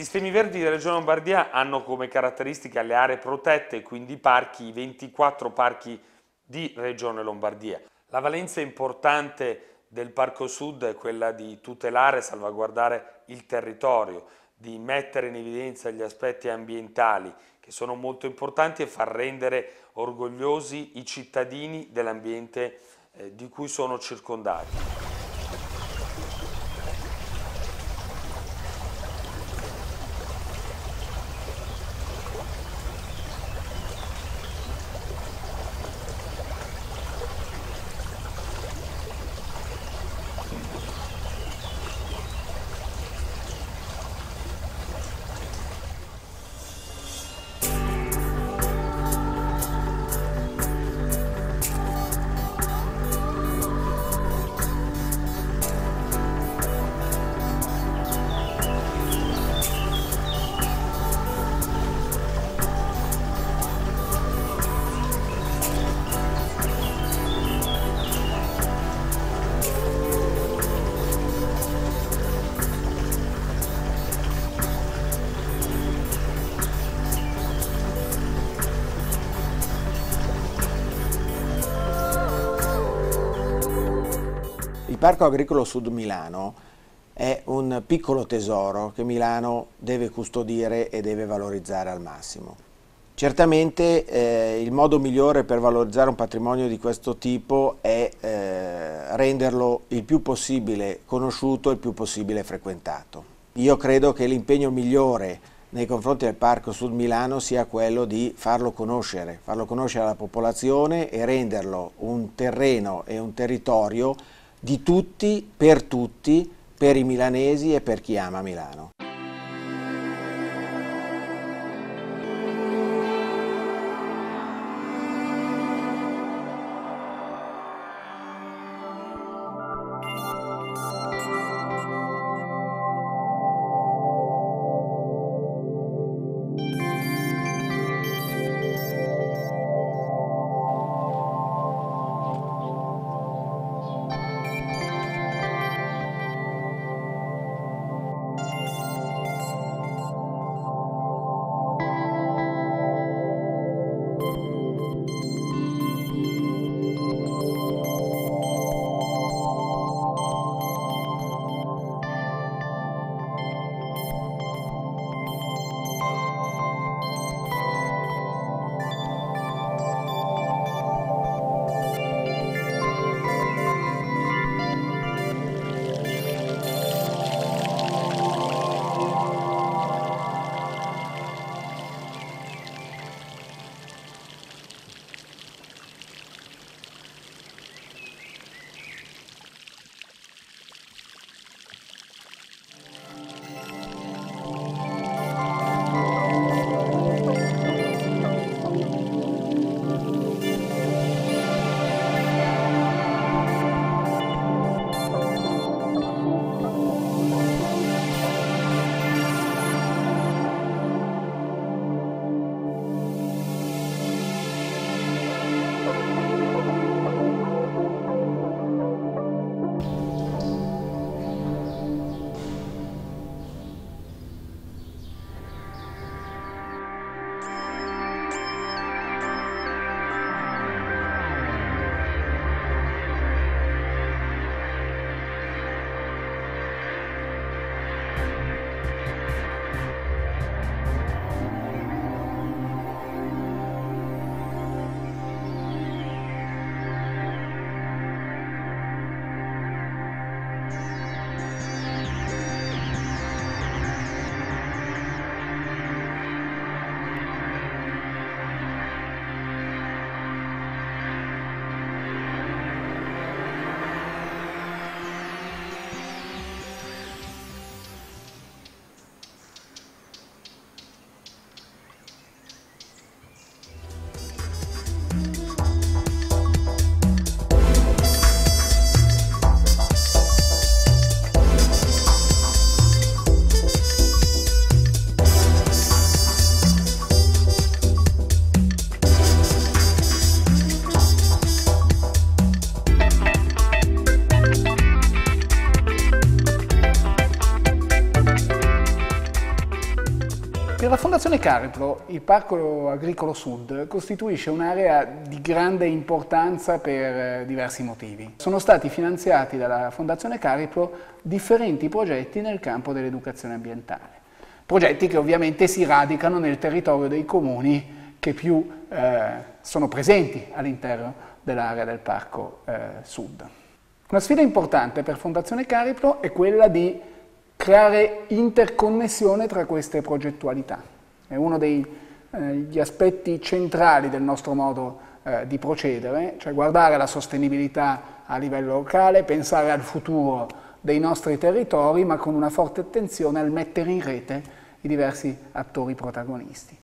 sistemi verdi di Regione Lombardia hanno come caratteristica le aree protette, quindi i parchi, i 24 parchi di Regione Lombardia. La valenza importante del Parco Sud è quella di tutelare e salvaguardare il territorio, di mettere in evidenza gli aspetti ambientali che sono molto importanti e far rendere orgogliosi i cittadini dell'ambiente eh, di cui sono circondati. Parco Agricolo Sud Milano è un piccolo tesoro che Milano deve custodire e deve valorizzare al massimo. Certamente eh, il modo migliore per valorizzare un patrimonio di questo tipo è eh, renderlo il più possibile conosciuto e il più possibile frequentato. Io credo che l'impegno migliore nei confronti del Parco Sud Milano sia quello di farlo conoscere, farlo conoscere alla popolazione e renderlo un terreno e un territorio di tutti, per tutti, per i milanesi e per chi ama Milano. Per la Fondazione Cariplo il Parco Agricolo Sud costituisce un'area di grande importanza per eh, diversi motivi. Sono stati finanziati dalla Fondazione Cariplo differenti progetti nel campo dell'educazione ambientale. Progetti che ovviamente si radicano nel territorio dei comuni che più eh, sono presenti all'interno dell'area del Parco eh, Sud. Una sfida importante per Fondazione Cariplo è quella di creare interconnessione tra queste progettualità. È uno degli eh, aspetti centrali del nostro modo eh, di procedere, cioè guardare la sostenibilità a livello locale, pensare al futuro dei nostri territori, ma con una forte attenzione al mettere in rete i diversi attori protagonisti.